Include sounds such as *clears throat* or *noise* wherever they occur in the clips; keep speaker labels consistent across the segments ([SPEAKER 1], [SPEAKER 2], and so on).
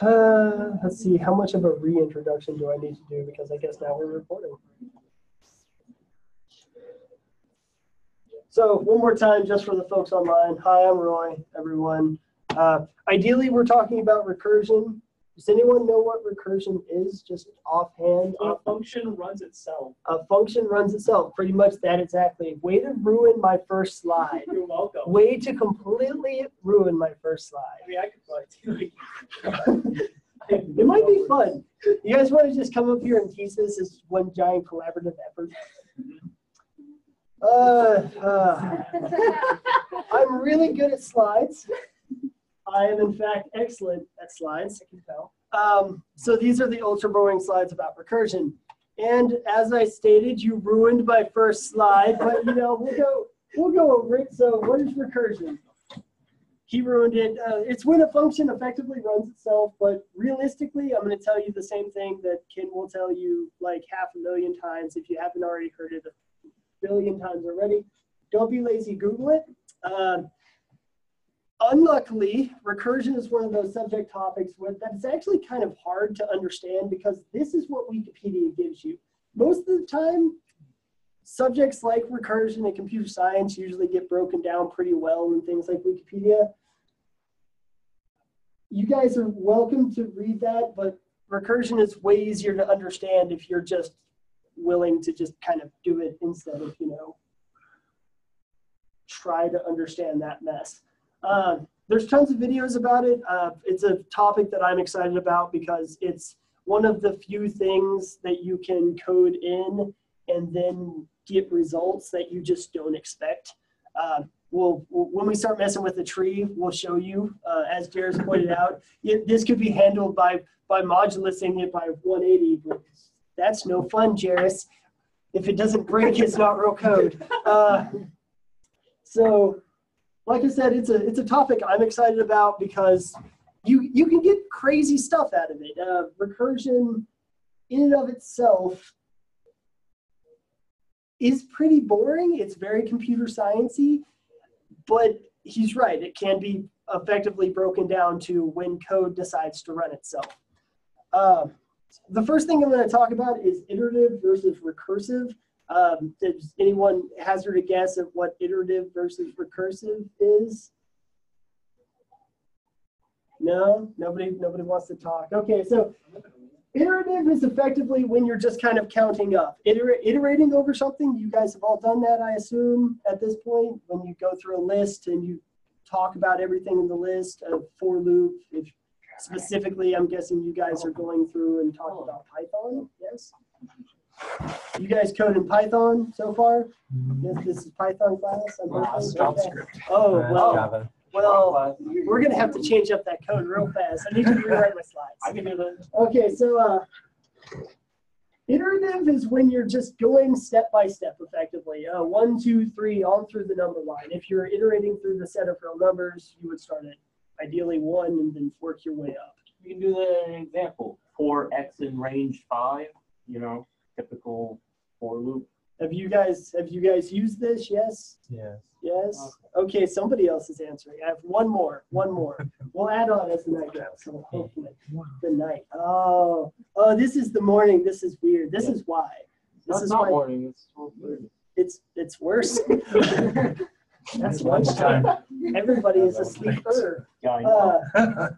[SPEAKER 1] Uh, let's see, how much of a reintroduction do I need to do? Because I guess now we're recording. So one more time, just for the folks online. Hi, I'm Roy, everyone. Uh, ideally, we're talking about recursion. Does anyone know what recursion is, just offhand?
[SPEAKER 2] A function runs itself.
[SPEAKER 1] A function runs itself, pretty much that exactly. Way to ruin my first slide.
[SPEAKER 2] You're welcome.
[SPEAKER 1] Way to completely ruin my first slide.
[SPEAKER 2] I mean, I could probably do it. *laughs*
[SPEAKER 1] It might be fun. You guys want to just come up here and tease this as one giant collaborative effort? Uh, uh, I'm really good at slides. I am, in fact, excellent at slides. I can tell. Um, so these are the ultra boring slides about recursion. And as I stated, you ruined my first slide, but you know we'll go we'll go over it. So what is recursion? He ruined it. Uh, it's when a function effectively runs itself, but realistically, I'm going to tell you the same thing that Ken will tell you like half a million times if you haven't already heard it a billion times already. Don't be lazy, Google it. Uh, unluckily, recursion is one of those subject topics where that's actually kind of hard to understand because this is what Wikipedia gives you. Most of the time, subjects like recursion and computer science usually get broken down pretty well in things like Wikipedia. You guys are welcome to read that, but recursion is way easier to understand if you're just willing to just kind of do it instead of, you know, try to understand that mess. Uh, there's tons of videos about it. Uh, it's a topic that I'm excited about because it's one of the few things that you can code in and then get results that you just don't expect. Uh, we'll, when we start messing with the tree, we'll show you, uh, as Jairus pointed out, it, this could be handled by, by modulusing it by 180, but that's no fun, Jairus. If it doesn't break, it's not real code. Uh, so like I said, it's a it's a topic I'm excited about because you you can get crazy stuff out of it. Uh, recursion, in and of itself, is pretty boring. It's very computer sciencey, but he's right. It can be effectively broken down to when code decides to run itself. Uh, the first thing I'm going to talk about is iterative versus recursive. Um, does anyone hazard a guess at what iterative versus recursive is? No, nobody, nobody wants to talk. Okay, so iterative is effectively when you're just kind of counting up, Iter iterating over something. You guys have all done that, I assume, at this point. When you go through a list and you talk about everything in the list, a for loop. If specifically, I'm guessing you guys are going through and talking about Python. Yes. You guys code in Python so far? Yes, this is Python class. I'm
[SPEAKER 3] Well,
[SPEAKER 1] hoping.
[SPEAKER 3] JavaScript.
[SPEAKER 1] Oh, well,
[SPEAKER 3] Java.
[SPEAKER 1] well, we're gonna have to change up that code real fast. I need to rewrite my slides.
[SPEAKER 2] I can do that.
[SPEAKER 1] Okay, so uh, iterative is when you're just going step by step effectively. Uh, one, two, three, on through the number line. If you're iterating through the set of real numbers, you would start at ideally one and then work your way up.
[SPEAKER 4] You can do that in an example. For x in range five, you know, typical for loop.
[SPEAKER 1] Have you guys have you guys used this? Yes.
[SPEAKER 3] Yes.
[SPEAKER 1] Yes. Okay, somebody else is answering. I have one more. One more. *laughs* We'll add on as the night goes. So hopefully, *laughs* the night. Oh, oh, this is the morning. This is weird. This is why. This
[SPEAKER 4] That's
[SPEAKER 1] is
[SPEAKER 4] not
[SPEAKER 1] why
[SPEAKER 4] morning, it's
[SPEAKER 1] it's it's worse. *laughs* That's lunchtime. Everybody is a sleeper.
[SPEAKER 4] Yeah,
[SPEAKER 1] Uh,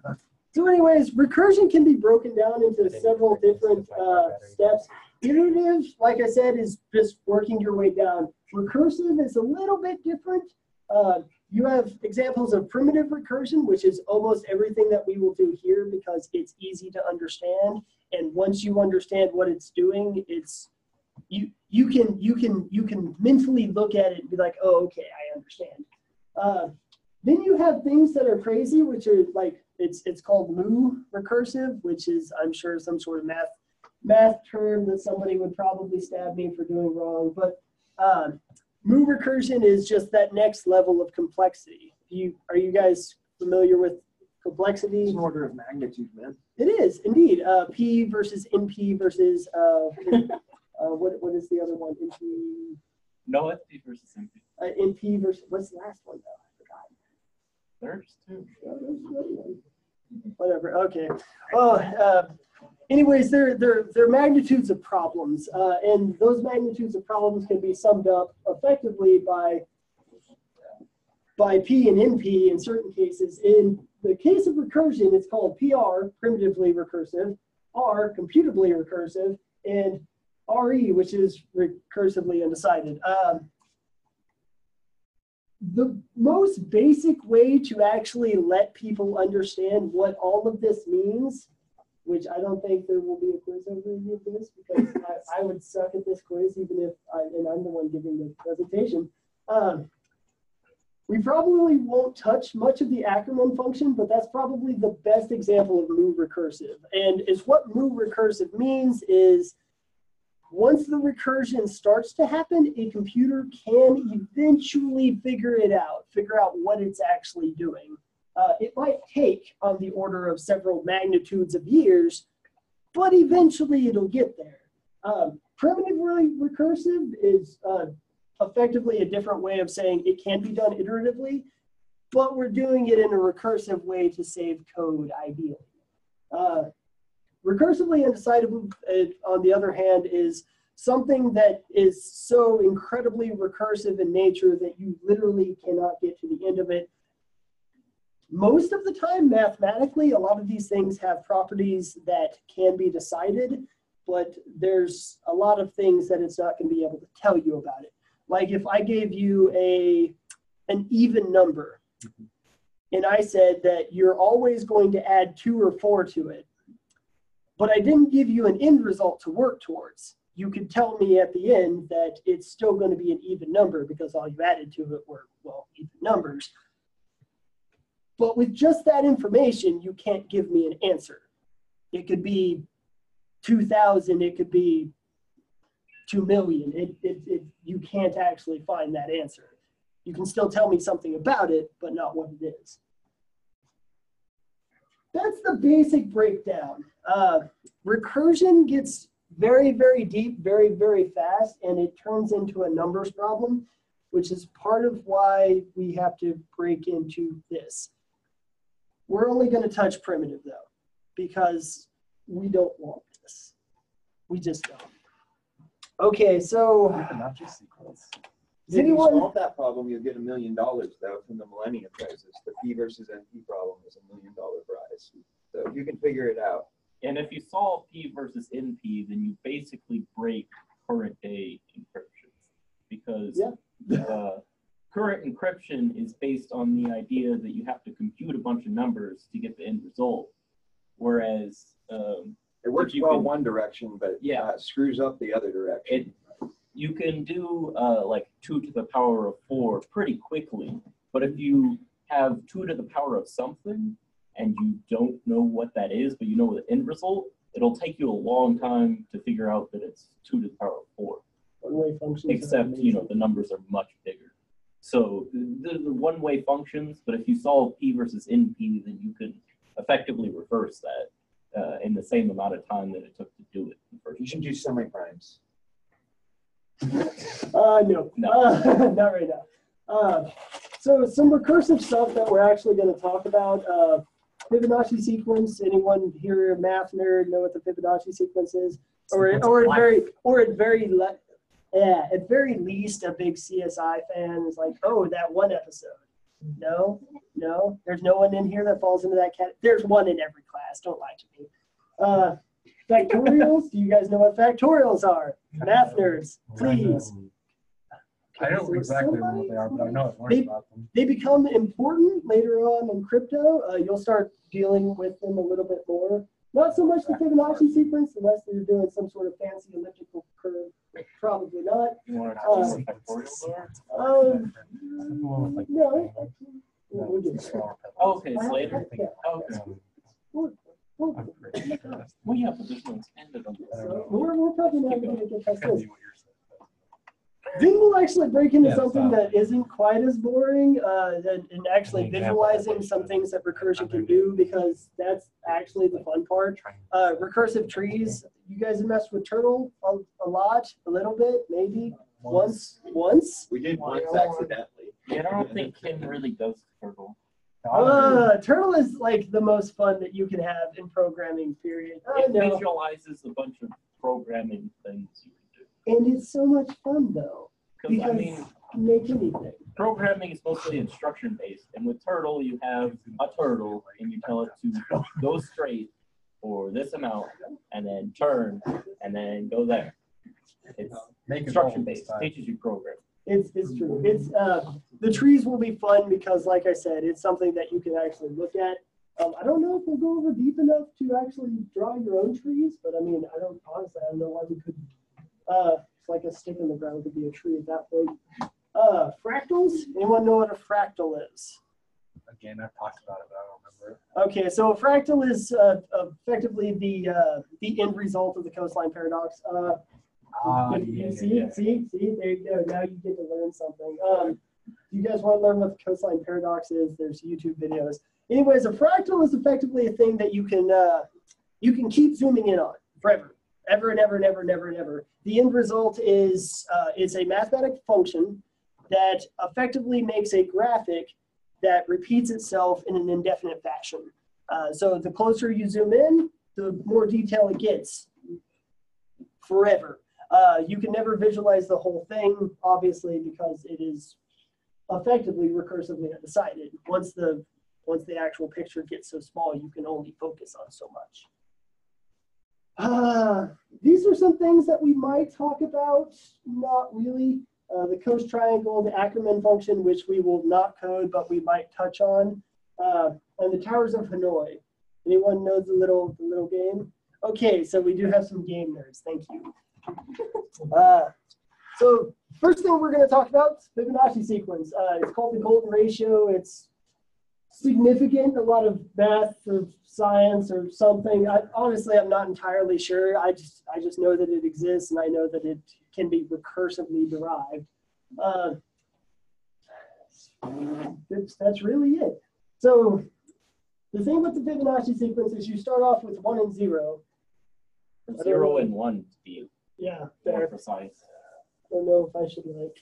[SPEAKER 1] so, anyways, recursion can be broken down into several different uh, steps. Iterative, like I said, is just working your way down. Recursive is a little bit different. Uh, you have examples of primitive recursion, which is almost everything that we will do here because it's easy to understand. And once you understand what it's doing, it's you you can you can you can mentally look at it and be like, oh, okay, I understand. Uh, then you have things that are crazy, which are like it's it's called mu recursive, which is I'm sure some sort of math math term that somebody would probably stab me for doing wrong. But um, mu recursion is just that next level of complexity. You are you guys familiar with complexity?
[SPEAKER 3] It's an order of magnitude, man.
[SPEAKER 1] It is indeed uh, p versus np versus uh, *laughs* uh, what what is the other one? np
[SPEAKER 2] No FP versus MP.
[SPEAKER 1] uh, np versus what's the last one though?
[SPEAKER 4] There's two.
[SPEAKER 1] Oh, whatever. Okay. Well, uh, anyways, they're they're they're magnitudes of problems, uh, and those magnitudes of problems can be summed up effectively by by P and NP in certain cases. In the case of recursion, it's called PR, primitively recursive, R, computably recursive, and RE, which is recursively undecided. Um, the most basic way to actually let people understand what all of this means, which I don't think there will be a quiz over any of this because *laughs* I, I would suck at this quiz even if I, and I'm the one giving the presentation. Um, we probably won't touch much of the Ackermann function, but that's probably the best example of mu recursive. And is what mu recursive means is once the recursion starts to happen, a computer can eventually figure it out, figure out what it's actually doing. Uh, it might take on the order of several magnitudes of years, but eventually it'll get there. Um, primitively recursive is uh, effectively a different way of saying it can be done iteratively, but we're doing it in a recursive way to save code ideally. Uh, recursively undecidable, uh, on the other hand, is something that is so incredibly recursive in nature that you literally cannot get to the end of it. Most of the time, mathematically, a lot of these things have properties that can be decided, but there's a lot of things that it's not going to be able to tell you about it. Like if I gave you a an even number, and I said that you're always going to add two or four to it, but I didn't give you an end result to work towards. You could tell me at the end that it's still going to be an even number because all you added to it were, well, even numbers. But with just that information, you can't give me an answer. It could be 2,000, it could be 2 million. It, it, it, you can't actually find that answer. You can still tell me something about it, but not what it is that's the basic breakdown. Uh, recursion gets very, very deep, very, very fast, and it turns into a numbers problem, which is part of why we have to break into this. We're only going to touch primitive though, because we don't want this. We just don't. Okay, so
[SPEAKER 3] Fibonacci sequence.
[SPEAKER 1] does
[SPEAKER 5] If you
[SPEAKER 1] anyone?
[SPEAKER 5] solve that problem, you'll get a million dollars though from the Millennium Prizes. The P versus NP problem is a million dollar prize. So you can figure it out.
[SPEAKER 4] And if you solve P versus NP, then you basically break current day encryptions because
[SPEAKER 1] Yeah.
[SPEAKER 4] uh, current encryption is based on the idea that you have to compute a bunch of numbers to get the end result. Whereas um,
[SPEAKER 5] It works
[SPEAKER 4] you
[SPEAKER 5] well
[SPEAKER 4] can-
[SPEAKER 5] one direction, but
[SPEAKER 4] Yeah.
[SPEAKER 5] uh, screws up the other direction.
[SPEAKER 4] it you can do uh, like two to the power of four pretty quickly. But if you have two to the power of something and you don't know what that is, but you know the end result, it'll take you a long time to figure out that it's two to the power of four.
[SPEAKER 1] One-way functions
[SPEAKER 4] Except you know the numbers are much bigger. So the, the one-way functions, but if you solve p versus np, then you can effectively reverse that uh, in the same amount of time that it took to do it. the first
[SPEAKER 5] You should
[SPEAKER 4] place.
[SPEAKER 5] do semi-primes. *laughs*
[SPEAKER 1] Uh, no,
[SPEAKER 4] No. *laughs*
[SPEAKER 1] Uh, not right now. Uh, so some recursive stuff that we're actually going to talk about. Uh, Fibonacci sequence. Anyone here a math nerd know what the Fibonacci sequence is? Or, or at very, or at very, le- yeah, at very least, a big CSI fan is like, oh, that one episode. No, no, there's no one in here that falls into that cat. There's one in every class. Don't lie to me. Uh, factorials. Do you guys know what factorials are? Math nerds, please.
[SPEAKER 3] I don't
[SPEAKER 1] Is there
[SPEAKER 3] exactly know what they are, but I know I've
[SPEAKER 1] They-
[SPEAKER 3] about them.
[SPEAKER 1] they become important later on in crypto. Uh, you'll start dealing with them a little bit more. Not so much the Fibonacci sequence, unless you're doing some sort of fancy elliptical curve. Probably not.
[SPEAKER 4] You want to
[SPEAKER 1] Uh,
[SPEAKER 4] know factorials are?
[SPEAKER 1] Um,
[SPEAKER 3] The one
[SPEAKER 1] no.
[SPEAKER 3] the-
[SPEAKER 1] We'll,
[SPEAKER 3] the
[SPEAKER 1] we'll get there.
[SPEAKER 3] small pebbles.
[SPEAKER 4] Oh, okay, it's later.
[SPEAKER 1] I- yeah.
[SPEAKER 4] Okay.
[SPEAKER 3] Um,
[SPEAKER 1] We'll- we'll-
[SPEAKER 3] I'm pretty sure.
[SPEAKER 4] Well, yeah, but this one's ended on
[SPEAKER 3] I don't
[SPEAKER 1] so. We're, we're probably not going to get past this.
[SPEAKER 3] be what you're saying.
[SPEAKER 1] Then we'll actually break into
[SPEAKER 3] Yeah,
[SPEAKER 1] something
[SPEAKER 3] so-
[SPEAKER 1] that isn't quite as boring, uh, and, and actually
[SPEAKER 3] An example of
[SPEAKER 1] visualizing some things that recursion can do because that's actually the fun part. Uh, recursive trees. You guys have messed with turtle a, a lot, a little bit, maybe once, once.
[SPEAKER 5] We did once accidentally.
[SPEAKER 4] Yeah, I don't think Ken really does turtle.
[SPEAKER 1] Uh, turtle is like the most fun that you can have in programming, period. I
[SPEAKER 4] It
[SPEAKER 1] know.
[SPEAKER 4] visualizes a bunch of programming things you can do.
[SPEAKER 1] And it's so much fun though.
[SPEAKER 4] Because I mean,
[SPEAKER 1] you can make anything.
[SPEAKER 4] programming is mostly instruction based, and with Turtle, you have a turtle, and you tell it to go straight for this amount, and then turn, and then go there. It's
[SPEAKER 3] Make
[SPEAKER 4] instruction based.
[SPEAKER 3] this time.
[SPEAKER 4] Teaches you program.
[SPEAKER 1] It's it's true. It's uh the trees will be fun because like I said, it's something that you can actually look at. Um, I don't know if we'll go over deep enough to actually draw your own trees, but I mean, I don't honestly, I don't know why we could. Uh, it's like a stick in the ground could be a tree at that point. Uh, fractals. Anyone know what a fractal is?
[SPEAKER 3] Again, I've talked about it, but I don't remember.
[SPEAKER 1] Okay, so a fractal is uh, effectively the uh, the end result of the coastline paradox. Uh,
[SPEAKER 3] Ah, yeah,
[SPEAKER 1] you
[SPEAKER 3] yeah,
[SPEAKER 1] see,
[SPEAKER 3] yeah.
[SPEAKER 1] see, see, there you go. Now you get to learn something. Um, you guys want to learn what the coastline paradox is? There's YouTube videos. Anyways, a fractal is effectively a thing that you can uh, you can keep zooming in on forever, ever and ever and ever and ever and ever. The end result is uh, is a mathematical function that effectively makes a graphic that repeats itself in an indefinite fashion. Uh, so the closer you zoom in, the more detail it gets forever. Uh, you can never visualize the whole thing, obviously, because it is effectively recursively decided. Once the once the actual picture gets so small, you can only focus on so much. Uh, these are some things that we might talk about. Not really. Uh, the coast triangle, the Ackermann function, which we will not code, but we might touch on, uh, and the towers of Hanoi. Anyone knows the little the little game? Okay, so we do have some game nerds. Thank you. *laughs* Uh, so first thing we're going to talk about Fibonacci sequence. Uh, it's called the golden ratio. It's significant. A lot of math or science or something. I, honestly, I'm not entirely sure. I just I just know that it exists and I know that it can be recursively derived. Uh, that's, that's really it. So the thing with the Fibonacci sequence is you start off with one and zero.
[SPEAKER 4] Zero and one to be
[SPEAKER 1] Yeah,
[SPEAKER 4] more precise.
[SPEAKER 1] Don't know if I should like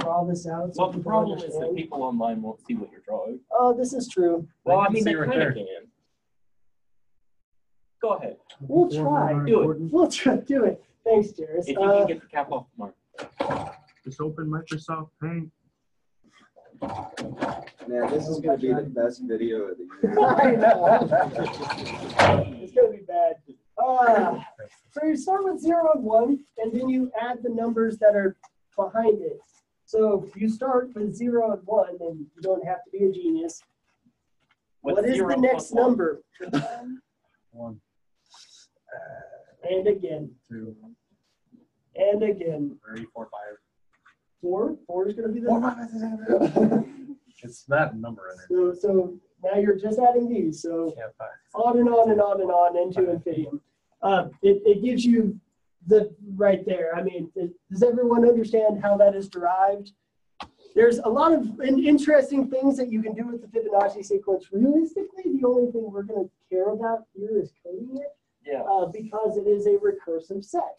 [SPEAKER 1] draw this out. so
[SPEAKER 4] Well, the
[SPEAKER 1] people
[SPEAKER 4] problem is that
[SPEAKER 1] understand.
[SPEAKER 4] people online won't see what you're drawing.
[SPEAKER 1] Oh, this is true.
[SPEAKER 4] Well,
[SPEAKER 3] They
[SPEAKER 4] I
[SPEAKER 3] can
[SPEAKER 4] mean,
[SPEAKER 3] see
[SPEAKER 4] they
[SPEAKER 3] right
[SPEAKER 4] kind
[SPEAKER 3] there.
[SPEAKER 4] of can. Go ahead.
[SPEAKER 1] We'll try.
[SPEAKER 4] Do it.
[SPEAKER 1] We'll try do it. Thanks, Jairus.
[SPEAKER 4] If you
[SPEAKER 1] Uh,
[SPEAKER 4] can get the cap off the mark.
[SPEAKER 3] Just open Microsoft Paint.
[SPEAKER 5] Man, this is gonna be the best video of the year. *laughs*
[SPEAKER 1] I know. *laughs* it's gonna be bad. Uh, so you start with zero and one, and then you add the numbers that are behind it. So you start with zero and one, and you don't have to be a genius.
[SPEAKER 4] With
[SPEAKER 1] what is the next
[SPEAKER 4] one.
[SPEAKER 1] number? *laughs*
[SPEAKER 3] One,
[SPEAKER 1] And again,
[SPEAKER 3] two,
[SPEAKER 1] and again.
[SPEAKER 3] three, four, five.
[SPEAKER 1] Four. Four is gonna be the.
[SPEAKER 3] Four, five, six, seven. *laughs* It's not a number in there.
[SPEAKER 1] So, so now you're just adding these, so
[SPEAKER 3] Can't
[SPEAKER 1] on and on and on and on into infinitum. Uh, it, it gives you the, right there, I mean, does everyone understand how that is derived? There's a lot of interesting things that you can do with the Fibonacci sequence. Realistically, the only thing we're gonna care about here is coding it,
[SPEAKER 4] Yeah.
[SPEAKER 1] uh, because it is a recursive set.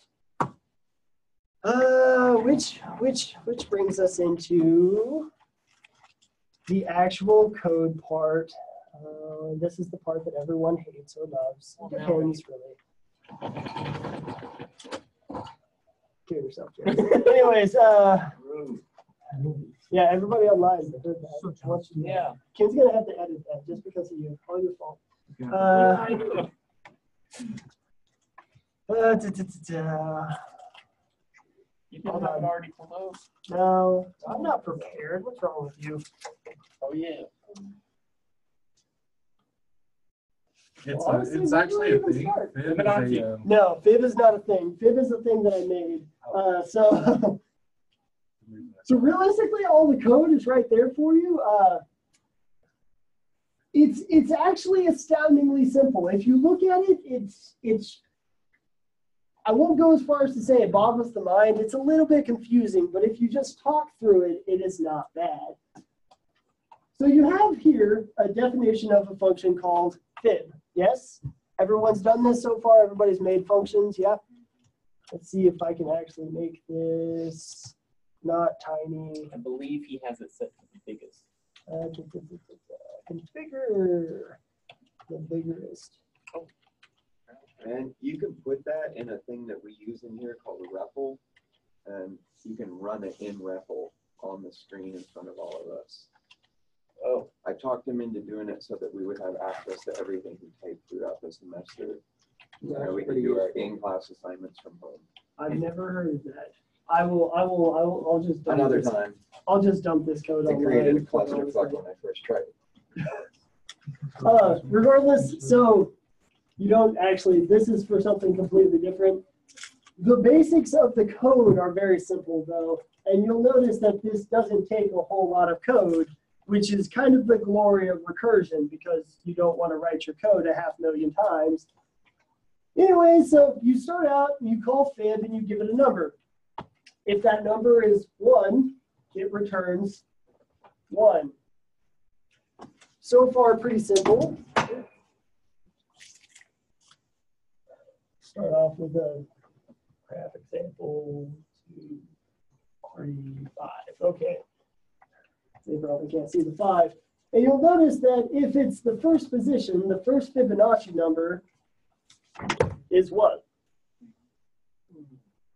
[SPEAKER 1] Uh, which, which, which brings us into the actual code part. Uh, this is the part that everyone hates or loves.
[SPEAKER 4] Well,
[SPEAKER 1] It Depends, really. Kill yourself, Jared. *laughs* Anyways, uh, yeah, everybody online heard that. Once you-
[SPEAKER 4] Yeah.
[SPEAKER 1] Ken's gonna have to edit that just because of you. All your fault. Uh, uh, da, da, da, da.
[SPEAKER 4] You didn't have it already pulled?
[SPEAKER 1] No, I'm not prepared. What's wrong with you?
[SPEAKER 4] Oh, yeah.
[SPEAKER 3] It's,
[SPEAKER 1] Well,
[SPEAKER 3] a,
[SPEAKER 1] honestly,
[SPEAKER 3] it's
[SPEAKER 1] where
[SPEAKER 3] actually
[SPEAKER 1] I
[SPEAKER 3] a
[SPEAKER 1] even
[SPEAKER 3] thing.
[SPEAKER 1] start?
[SPEAKER 3] Fib is
[SPEAKER 4] Fibonacci.
[SPEAKER 3] a, um,
[SPEAKER 1] No, fib is not a thing. Fib is a thing that I made. Uh, so, *laughs* so realistically, all the code is right there for you. Uh, it's it's actually astoundingly simple. If you look at it, it's it's. I won't go as far as to say it boggles the mind. It's a little bit confusing, but if you just talk through it, it is not bad. So you have here a definition of a function called fib. Yes, everyone's done this so far. Everybody's made functions. Yeah. Let's see if I can actually make this not tiny.
[SPEAKER 4] I believe he has it set to the biggest.
[SPEAKER 1] Uh, configure the biggest. Oh.
[SPEAKER 5] And you can put that in a thing that we use in here called a REPL. And you can run it in REPL on the screen in front of all of us. I talked him into doing it so that we would have access to everything he typed throughout the semester. And we can do our in-class assignments from home.
[SPEAKER 1] I've never heard of that. I will, I will, I will, I'll just. dump
[SPEAKER 5] Another
[SPEAKER 1] this-
[SPEAKER 5] time,
[SPEAKER 1] I'll just dump this code online.
[SPEAKER 5] created a
[SPEAKER 1] for all this
[SPEAKER 5] clusterfuck when I first tried it. *laughs*
[SPEAKER 1] Uh, regardless, so you don't actually, this is for something completely different. The basics of the code are very simple though, and you'll notice that this doesn't take a whole lot of code, which is kind of the glory of recursion because you don't want to write your code a half million times. Anyway, so you start out, you call fib and you give it a number. If that number is one, it returns one. So far, pretty simple. Start off with a graph example, two, three, five, okay. They probably can't see the five. And you'll notice that if it's the first position, the first Fibonacci number is what?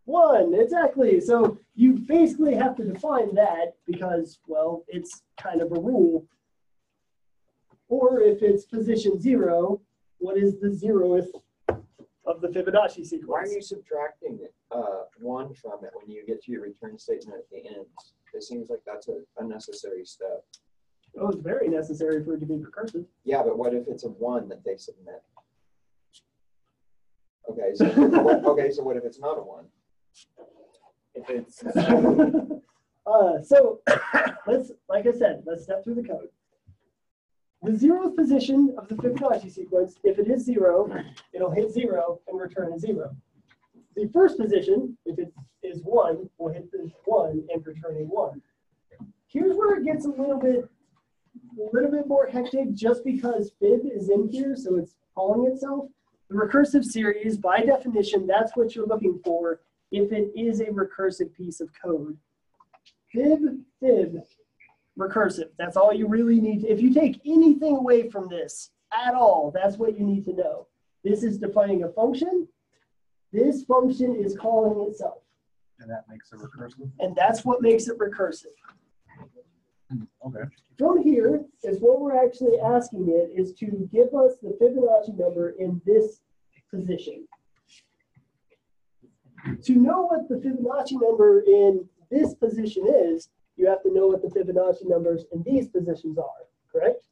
[SPEAKER 1] One, exactly. So you basically have to define that because, well, it's kind of a rule. Or if it's position zero, what is the zeroth of the Fibonacci sequence?
[SPEAKER 5] Why are you subtracting uh, one from it when you get to your return statement at the end? It seems like that's a unnecessary step.
[SPEAKER 1] Oh, it's very necessary for it to be recursive.
[SPEAKER 5] Yeah, but what if it's a one that they submit? Okay, so what, *laughs* okay, so what if it's not a one?
[SPEAKER 4] If it's *laughs* *laughs*
[SPEAKER 1] uh, so let's, like I said, let's step through the code. The zeroth position of the Fibonacci sequence, if it is zero, it'll hit zero and return a zero. The first position, if it is one, we'll hit the one and return a one. Here's where it gets a little bit, a little bit more hectic, just because fib is in here, so it's calling itself. The recursive series, by definition, that's what you're looking for if it is a recursive piece of code. Fib, fib, recursive. That's all you really need. If you take anything away from this at all, that's what you need to know. This is defining a function. This function is calling itself.
[SPEAKER 3] And that makes it recursive?
[SPEAKER 1] And that's what makes it recursive.
[SPEAKER 3] Hmm, okay.
[SPEAKER 1] From here is what we're actually asking it is to give us the Fibonacci number in this position. To know what the Fibonacci number in this position is, you have to know what the Fibonacci numbers in these positions are, correct?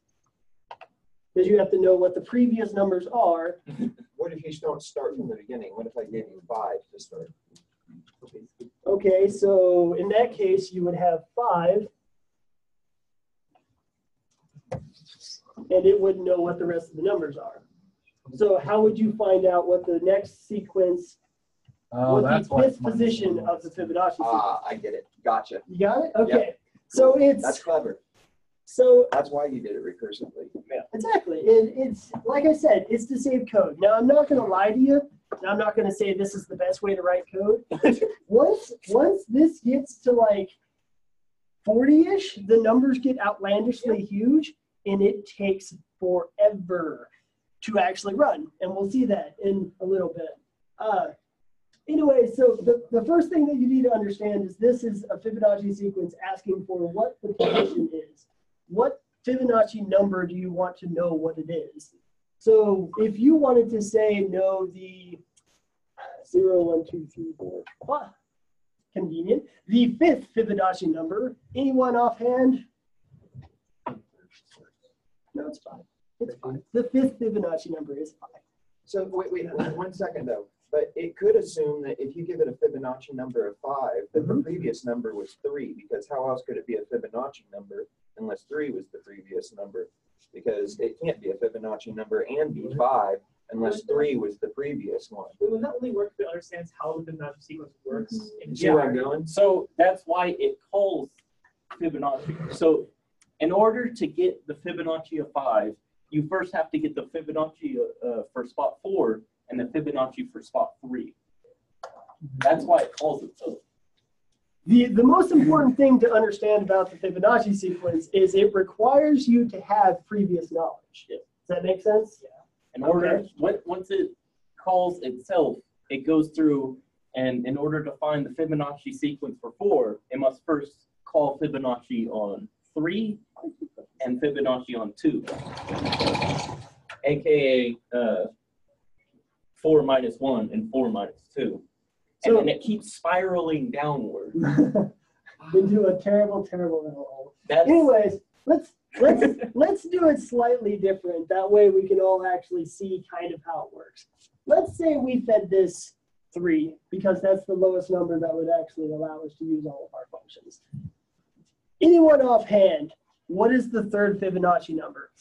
[SPEAKER 1] Because you have to know what the previous numbers are. *laughs*
[SPEAKER 5] What if you don't start from the beginning? What if I gave you five to start?
[SPEAKER 1] Okay, so in that case, you would have five. And it wouldn't know what the rest of the numbers are. So how would you find out what the next sequence,
[SPEAKER 3] Oh,
[SPEAKER 1] what
[SPEAKER 3] that's
[SPEAKER 1] the
[SPEAKER 3] why.
[SPEAKER 1] fifth position of the Fibonacci sequence?
[SPEAKER 5] Ah, I get it. Gotcha.
[SPEAKER 1] You got it? Okay. So it's That's
[SPEAKER 5] clever.
[SPEAKER 1] so
[SPEAKER 5] That's why you did it recursively.
[SPEAKER 1] exactly, it, it's, like I said, it's to save code. Now, I'm not gonna lie to you. And I'm not gonna say this is the best way to write code. *laughs* Once, once this gets to like forty-ish, the numbers get outlandishly huge and it takes forever to actually run. And we'll see that in a little bit. Uh, anyway, so the, the first thing that you need to understand is this is a Fibonacci sequence asking for what the position is. What Fibonacci number do you want to know what it is? So if you wanted to say no, the zero, one, two, three, four, ah, convenient. The fifth Fibonacci number, anyone offhand? No, it's five. It's fine. The fifth Fibonacci number is five.
[SPEAKER 5] So wait, wait, one- second though. But it could assume that if you give it a Fibonacci number of five, that the
[SPEAKER 1] Mhm.
[SPEAKER 5] previous number was three, because how else could it be a Fibonacci number unless three was the previous number? Because it can't be a Fibonacci number and be five unless three was the previous one.
[SPEAKER 2] But would that only work if it understands how the Fibonacci sequence works? in
[SPEAKER 5] see where I'm
[SPEAKER 2] general?
[SPEAKER 5] going?
[SPEAKER 4] So that's why it calls Fibonacci. So in order to get the Fibonacci of five, you first have to get the Fibonacci uh, for spot four and the Fibonacci for spot three. That's why it calls it so.
[SPEAKER 1] The, the most important thing to understand about the Fibonacci sequence is it requires you to have previous knowledge. Does that make sense? Yeah.
[SPEAKER 4] In order,
[SPEAKER 1] Okay.
[SPEAKER 4] once it calls itself, it goes through, and in order to find the Fibonacci sequence for four, it must first call Fibonacci on three and Fibonacci on two, aka uh, four minus one and four minus two. And
[SPEAKER 1] So-
[SPEAKER 4] then it keeps spiraling downward. *laughs*
[SPEAKER 1] Into a terrible, terrible little hole.
[SPEAKER 4] That's
[SPEAKER 1] Anyways, let's let's *laughs* let's do it slightly different. That way we can all actually see kind of how it works. Let's say we fed this three because that's the lowest number that would actually allow us to use all of our functions. Anyone offhand, what is the third Fibonacci number?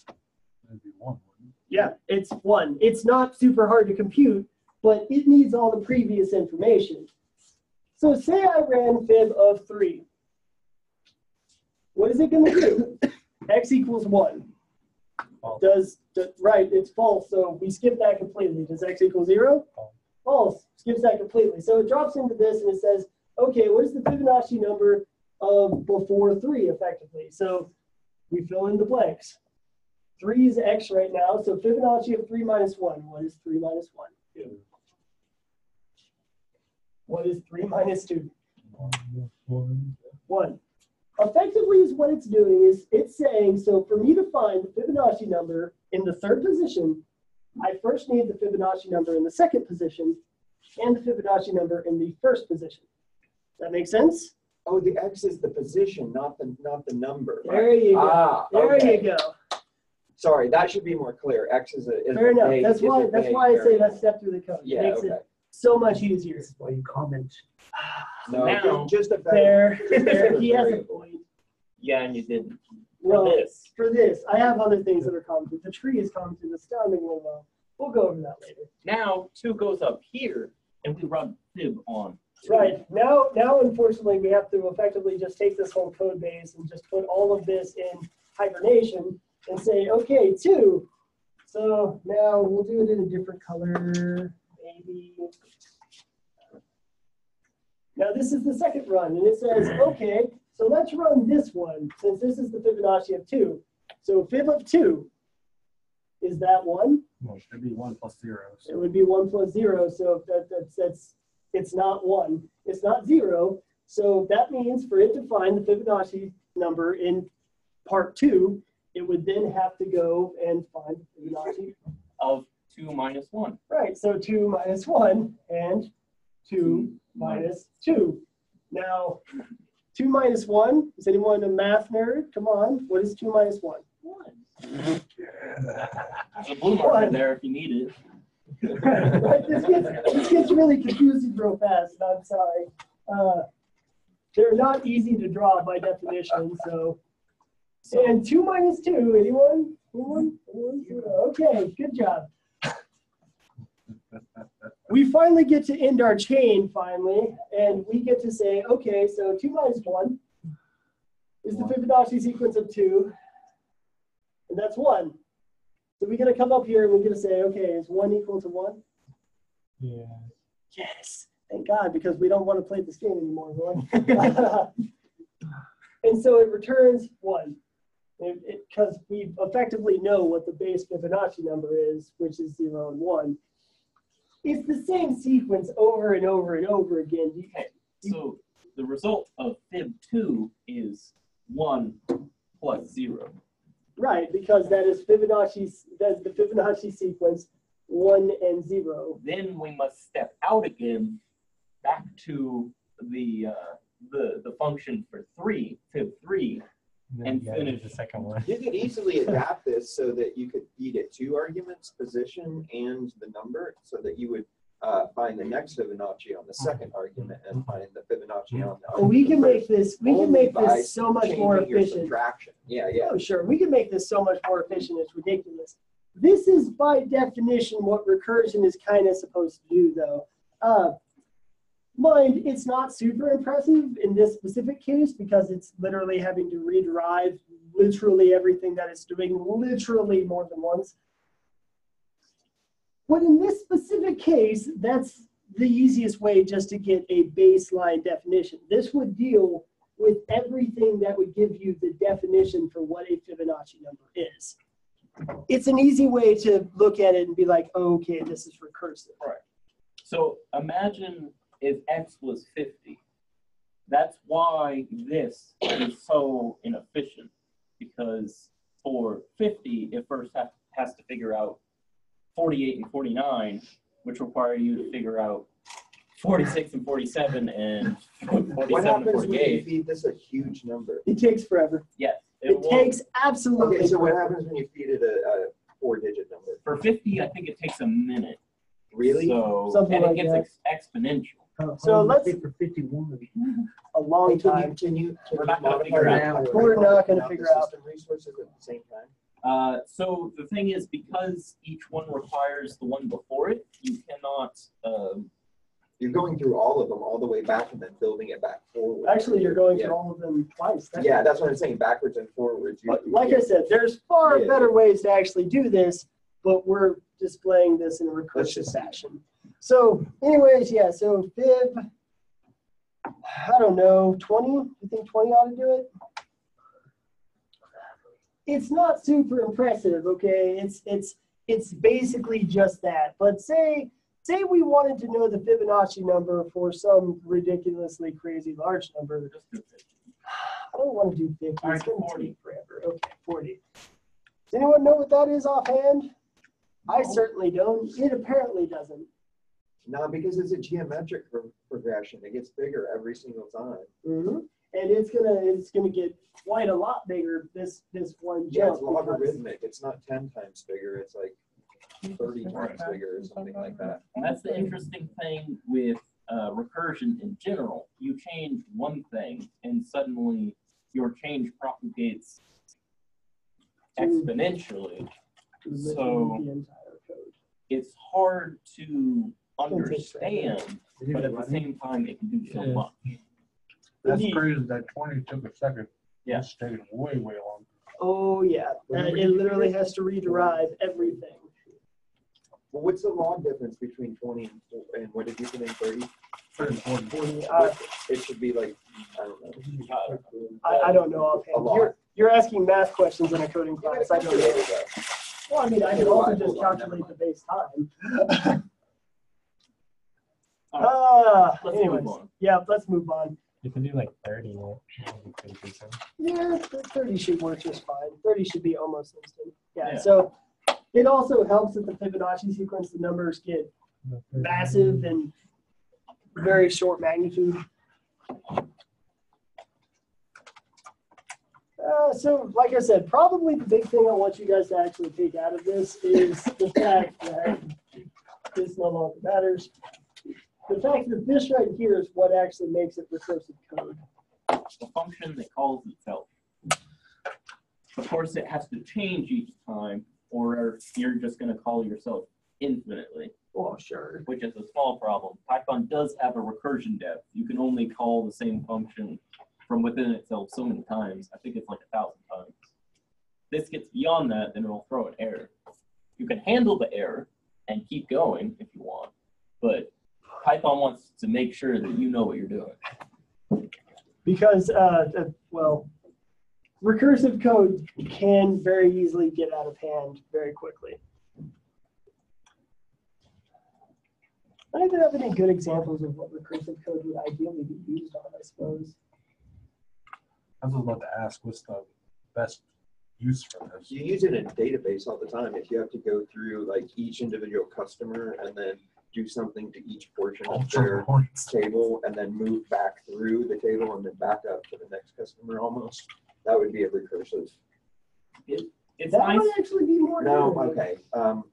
[SPEAKER 3] That'd be one,
[SPEAKER 1] Yeah, it's one. It's not super hard to compute, but it needs all the previous information. So say I ran fib of three. What is it gonna do? X equals one.
[SPEAKER 3] False.
[SPEAKER 1] Does, do- right, it's false, so we skip that completely. Does X equal zero?
[SPEAKER 3] False.
[SPEAKER 1] False, skips that completely. So it drops into this and it says, okay, what is the Fibonacci number of before three effectively? So we fill in the blanks. Three is X right now, so Fibonacci of three minus one. What is three minus one?
[SPEAKER 3] Two.
[SPEAKER 1] What is three *laughs* minus two?
[SPEAKER 3] One, one.
[SPEAKER 1] One. Effectively is what it's doing is it's saying, so for me to find the Fibonacci number in the third position, I first need the Fibonacci number in the second position and the Fibonacci number in the first position. That make sense?
[SPEAKER 5] Oh, the X is the position, not the, not the number.
[SPEAKER 1] There you go.
[SPEAKER 5] Ah,
[SPEAKER 1] There
[SPEAKER 5] okay.
[SPEAKER 1] you go.
[SPEAKER 5] Sorry, that should be more clear. X is a. is
[SPEAKER 1] Fair
[SPEAKER 5] a
[SPEAKER 1] enough.
[SPEAKER 5] vague-
[SPEAKER 1] That's
[SPEAKER 5] is a
[SPEAKER 1] why that's
[SPEAKER 5] vague
[SPEAKER 1] why I say
[SPEAKER 5] variable.
[SPEAKER 1] let's step through the code. It
[SPEAKER 5] Yeah,
[SPEAKER 1] makes
[SPEAKER 5] okay.
[SPEAKER 1] it so much easier.
[SPEAKER 3] why you comment. *sighs*
[SPEAKER 5] No,
[SPEAKER 4] Now-
[SPEAKER 5] just a.
[SPEAKER 1] There,
[SPEAKER 5] just a
[SPEAKER 1] there, he has a point. *laughs*
[SPEAKER 4] yeah, and you didn't. For
[SPEAKER 1] Well,
[SPEAKER 4] this,
[SPEAKER 1] for this, I have other things that are commented. The tree is commented astoundingly well. We'll go over that later.
[SPEAKER 4] now two goes up here, and we run fib on. two.
[SPEAKER 1] Right, now, now unfortunately, we have to effectively just take this whole code base and just put all of this in hibernation and say, okay, two. So now we'll do it in a different color, maybe. Now this is the second run, and it says, *clears throat* okay, so let's run this one, since this is the Fibonacci of two. So fib of two, is that one?
[SPEAKER 3] Well, it'd be one plus zero.
[SPEAKER 1] It would be one plus zero, so that, that's, that's, it's not one, it's not zero. So that means for it to find the Fibonacci number in part two, it would then have to go and find the Fibonacci.
[SPEAKER 4] Of two minus one.
[SPEAKER 1] Right, so two minus one and two minus two. Now, two minus one, is anyone a math nerd? Come on, what is two minus one?
[SPEAKER 4] One. There's a blue marker there if you need it.
[SPEAKER 1] right? This gets, this gets really confusing real fast, and I'm sorry. Uh, they're not easy to draw by definition, so. And two minus two, anyone? Anyone? Anyone? Okay, good job. *laughs* We finally get to end our chain finally, and we get to say, okay, so two minus one is the Fibonacci sequence of two, and that's one. So we're gonna come up here and we're gonna say, okay, is one equal to one?
[SPEAKER 3] Yeah.
[SPEAKER 1] Yes, thank God, because we don't want to play this game anymore, *laughs* *laughs* and so it returns one, because we effectively know what the base Fibonacci number is, which is 0 and 1. It's the same sequence over and over and over again. You,
[SPEAKER 4] okay. you, so the result of fib 2 is 1 plus 0.
[SPEAKER 1] Right, because that is Fibonacci. that's the Fibonacci sequence, 1 and 0.
[SPEAKER 4] Then we must step out again back to the, uh, the, the function for 3, fib
[SPEAKER 3] 3,
[SPEAKER 4] and,
[SPEAKER 3] and
[SPEAKER 4] finish
[SPEAKER 3] the second one.
[SPEAKER 5] you could easily adapt this so that you could feed it two arguments, position and the number, so that you would uh, find the next Fibonacci on the second mm-hmm. argument and mm-hmm. find the Fibonacci mm-hmm. on the.
[SPEAKER 1] Well, we can make this. We can make this so much more efficient.
[SPEAKER 5] Yeah, yeah.
[SPEAKER 1] Oh, sure. We can make this so much more efficient. It's ridiculous. This is by definition what recursion is kind of supposed to do, though. Uh, mind, it's not super impressive in this specific case because it's literally having to rederive literally everything that it's doing literally more than once. But in this specific case, that's the easiest way just to get a baseline definition. This would deal with everything that would give you the definition for what a Fibonacci number is. It's an easy way to look at it and be like, oh, okay, this is recursive. Right.
[SPEAKER 4] So imagine if x was 50. That's why this is so inefficient because for 50, it first has, has to figure out 48 and 49, which require you to figure out 46 and 47 and 47
[SPEAKER 5] What
[SPEAKER 4] and
[SPEAKER 5] happens when you feed this a huge number?
[SPEAKER 1] It takes forever.
[SPEAKER 4] Yes, it,
[SPEAKER 1] It takes absolutely
[SPEAKER 5] Okay, so what happens when you feed it a, a four-digit number?
[SPEAKER 4] For 50, I think it takes a minute.
[SPEAKER 5] Really?
[SPEAKER 4] So,
[SPEAKER 1] Something
[SPEAKER 4] and it
[SPEAKER 1] like
[SPEAKER 4] gets ex- exponential.
[SPEAKER 1] So let's-
[SPEAKER 6] For fifty-one.
[SPEAKER 1] A long
[SPEAKER 5] Can you,
[SPEAKER 1] time.
[SPEAKER 5] can you, can
[SPEAKER 4] We're not gonna figure
[SPEAKER 5] that
[SPEAKER 6] out.
[SPEAKER 5] by
[SPEAKER 1] We're not gonna figure out.
[SPEAKER 5] System resources at the same time?
[SPEAKER 4] Uh, so the thing is, because each one requires the one before it, you cannot. Um,
[SPEAKER 5] You're going through all of them all the way back and then building it back forward.
[SPEAKER 1] Actually, you're going
[SPEAKER 5] Yeah.
[SPEAKER 1] through all of them twice. That's-
[SPEAKER 5] Yeah, that's what I'm saying, backwards and forwards. You-
[SPEAKER 1] But like I said, there's far
[SPEAKER 5] Yeah.
[SPEAKER 1] better ways to actually do this, but we're displaying this in a
[SPEAKER 5] Let's
[SPEAKER 1] recursive
[SPEAKER 5] just-
[SPEAKER 1] fashion. So anyways, yeah, so fib, I don't know, 20? You think 20 ought to do it? It's not super impressive, okay? It's it's it's basically just that. But say say we wanted to know the Fibonacci number for some ridiculously crazy large number.
[SPEAKER 4] just do 50.
[SPEAKER 1] I don't want to do 50.
[SPEAKER 4] All right,
[SPEAKER 1] It's going to
[SPEAKER 4] 40.
[SPEAKER 1] take forever. Okay, 40. Does anyone know what that is offhand? I certainly don't. It apparently doesn't.
[SPEAKER 5] No, because it's a geometric pro- progression. It gets bigger every single time.
[SPEAKER 1] hmm And it's gonna it's gonna get quite a lot bigger this this one
[SPEAKER 5] Yeah,
[SPEAKER 1] jump.
[SPEAKER 5] it's
[SPEAKER 1] because-
[SPEAKER 5] logarithmic. It's not ten times bigger. It's like thirty times bigger or something like that.
[SPEAKER 4] And that's the interesting thing with uh, recursion in general. You change one thing, and suddenly your change propagates exponentially. So-
[SPEAKER 1] the entire code.
[SPEAKER 4] It's hard to
[SPEAKER 1] It'll take forever.
[SPEAKER 4] Understand, but at the same time, it can do so much.
[SPEAKER 3] That's
[SPEAKER 1] Indeed.
[SPEAKER 3] crazy that twenty took a second.
[SPEAKER 4] Yeah.
[SPEAKER 3] It's taking way, way long.
[SPEAKER 1] Oh yeah,
[SPEAKER 5] What
[SPEAKER 1] Uh, it literally has to rederive everything.
[SPEAKER 5] Well, what's the log difference between twenty and, four- and what did you put in thirty?
[SPEAKER 3] Thirty, forty.
[SPEAKER 1] Forty, uh,
[SPEAKER 5] It should be like, I don't know.
[SPEAKER 4] Uh,
[SPEAKER 1] I, I don't know
[SPEAKER 5] A
[SPEAKER 1] offhand.
[SPEAKER 5] lot.
[SPEAKER 1] You're, you're asking math questions in a coding class. I don't know. Well, I mean, I can also just calculate the base time. *laughs*
[SPEAKER 4] All right,
[SPEAKER 1] Ah,
[SPEAKER 4] let's
[SPEAKER 1] anyways,
[SPEAKER 4] move on.
[SPEAKER 1] yeah, let's move on.
[SPEAKER 6] You can do like thirty, right? That'd be pretty decent.
[SPEAKER 1] Yeah, thirty should work just fine. Thirty should be almost instant. Yeah,
[SPEAKER 4] Yeah.
[SPEAKER 1] so it also helps that the Fibonacci sequence, the numbers get massive and very short magnitude. Uh, so, like I said, probably the big thing I want you guys to actually take out of this is the fact that this no longer matters. The fact that this right here is what actually makes it recursive code.
[SPEAKER 4] the function that calls itself. Of course, it has to change each time, or you're just going to call yourself infinitely,
[SPEAKER 1] Oh, sure.
[SPEAKER 4] which is a small problem. Python does have a recursion depth. You can only call the same function from within itself so many times. I think it's like a thousand times. This gets beyond that, then it'll throw an error. You can handle the error and keep going if you want, but Python wants to make sure that you know what you're doing.
[SPEAKER 1] because uh, uh, well recursive code can very easily get out of hand very quickly I don't even have any good examples of what recursive code would ideally be used on, I suppose.
[SPEAKER 3] I was about to ask, what's the best use for this?
[SPEAKER 5] You use it in a database all the time. If you have to go through like each individual customer and then do something to each portion of their
[SPEAKER 3] points.
[SPEAKER 5] table and then move back through the table and then back up to the next customer almost, that would be a recursive.
[SPEAKER 4] It's
[SPEAKER 1] that
[SPEAKER 4] nice.
[SPEAKER 1] might actually be more.
[SPEAKER 5] No,
[SPEAKER 1] iterative.
[SPEAKER 5] okay, um,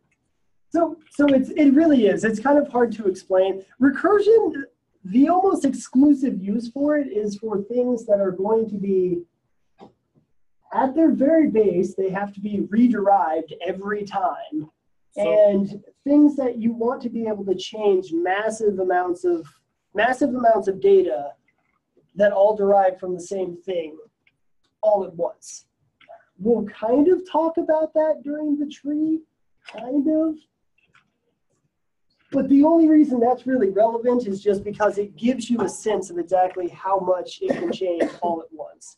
[SPEAKER 1] So, so it's it really is. It's kind of hard to explain. Recursion, the almost exclusive use for it is for things that are going to be at their very base. They have to be rederived every time,
[SPEAKER 4] So-
[SPEAKER 1] and things that you want to be able to change massive amounts of massive amounts of data that all derive from the same thing all at once. We'll kind of talk about that during the tree, kind of But the only reason that's really relevant is just because it gives you a sense of exactly how much it can change all at once.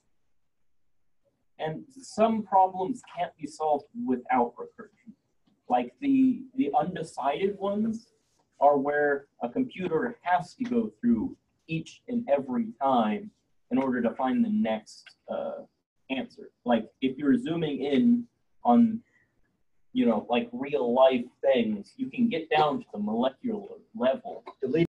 [SPEAKER 4] And some problems can't be solved without recursion. Like the the undecided ones are where a computer has to go through each and every time in order to find the next uh, answer. Like if you're zooming in on, you know, like real life things, you can get down to the molecular level